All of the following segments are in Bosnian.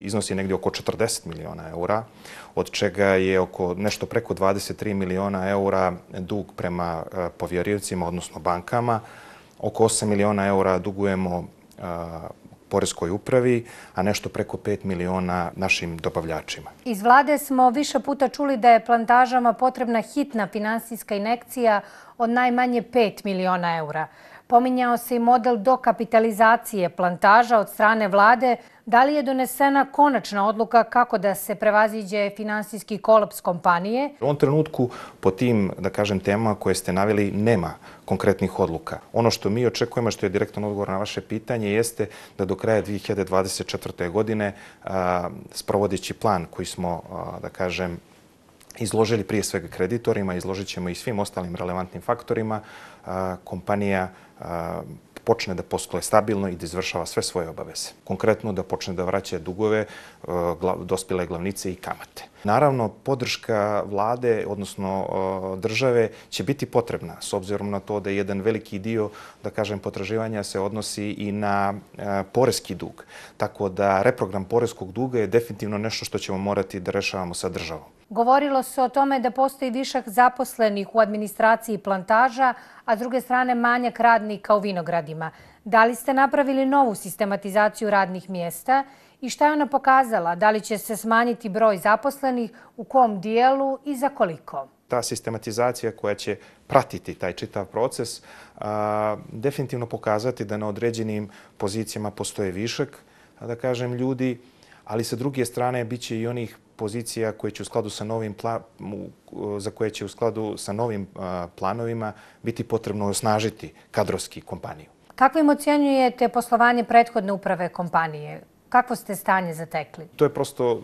iznosi negdje oko 40 miliona eura, od čega je oko nešto preko 23 miliona eura dug prema e, odnosno bankama. Oko 8 miliona eura dugujemo e, Poreskoj upravi, a nešto preko 5 miliona našim dobavljačima. Iz vlade smo više puta čuli da je plantažama potrebna hitna finansijska inekcija od najmanje 5 miliona eura. Pominjao se i model dokapitalizacije plantaža od strane vlade. Da li je donesena konačna odluka kako da se prevaziđe finansijski kolaps kompanije? U ovom trenutku po tim, da kažem, tema koje ste naveli nema konkretnih odluka. Ono što mi očekujemo, što je direktan odgovor na vaše pitanje, jeste da do kraja 2024. godine, sprovodići plan koji smo, da kažem, izložili prije svega kreditorima, izložit ćemo i svim ostalim relevantnim faktorima, kompanija počne da posluje stabilno i da izvršava sve svoje obaveze. Konkretno da počne da vraća dugove, e, dospile glavnice i kamate. Naravno, podrška vlade, odnosno države, će biti potrebna s obzirom na to da je jedan veliki dio, da kažem, potraživanja se odnosi i na e, poreski dug. Tako da reprogram poreskog duga je definitivno nešto što ćemo morati da rešavamo sa državom. Govorilo se o tome da postoji višak zaposlenih u administraciji plantaža, a s druge strane manjak radnika u vinogradima. Da li ste napravili novu sistematizaciju radnih mjesta i šta je ona pokazala? Da li će se smanjiti broj zaposlenih, u kom dijelu i za koliko? Ta sistematizacija koja će pratiti taj čitav proces definitivno pokazati da na određenim pozicijama postoje višak, da kažem, ljudi, ali sa druge strane bit će i onih pozicija koje će u skladu sa novim za koje će u skladu sa novim planovima biti potrebno osnažiti kadrovski kompaniju. Kako im ocjenjujete poslovanje prethodne uprave kompanije? Kako ste stanje zatekli? To je prosto,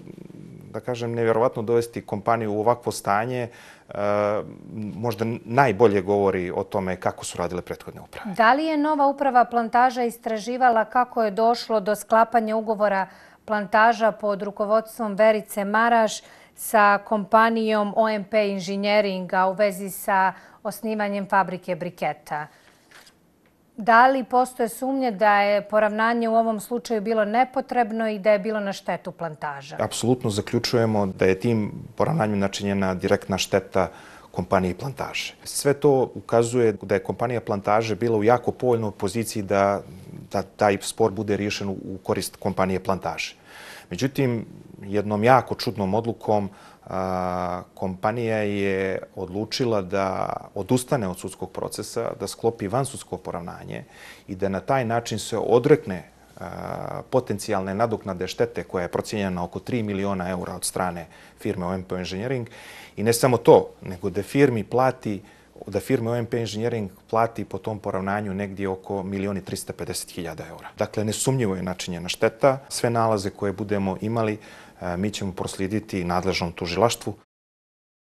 da kažem, nevjerovatno dovesti kompaniju u ovakvo stanje. Možda najbolje govori o tome kako su radile prethodne uprave. Da li je nova uprava plantaža istraživala kako je došlo do sklapanja ugovora plantaža pod rukovodstvom Verice Maraš sa kompanijom OMP Inženjeringa u vezi sa osnivanjem fabrike briketa. Da li postoje sumnje da je poravnanje u ovom slučaju bilo nepotrebno i da je bilo na štetu plantaža? Apsolutno zaključujemo da je tim poravnanjem načinjena direktna šteta kompanije plantaže. Sve to ukazuje da je kompanija plantaže bila u jako povoljnoj poziciji da da taj spor bude riješen u korist kompanije plantaže. Međutim, jednom jako čudnom odlukom kompanija je odlučila da odustane od sudskog procesa, da sklopi vansudsko poravnanje i da na taj način se odrekne potencijalne nadoknade štete koja je procijenjena oko 3 miliona eura od strane firme OMP Engineering. I ne samo to, nego da firmi plati da firma OMP Engineering plati po tom poravnanju negdje oko 1.350.000 eura. Dakle, nesumnjivo je načinjena šteta. Sve nalaze koje budemo imali, eh, mi ćemo proslijediti nadležnom tužilaštvu.